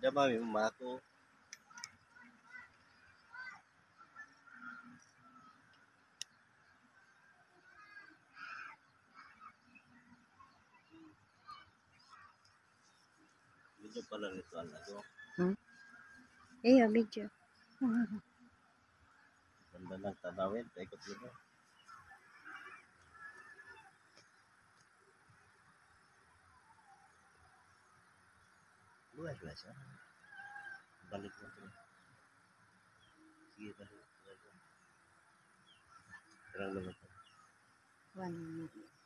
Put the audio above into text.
Dama yung mako. Medyo pala nito ang ano. Eh, oh, video. Ganda ng tanawin. Paikot yun. Luwag na siya. Balik mo ito. Sige, balik. Balik. Terang naman ito. One minute.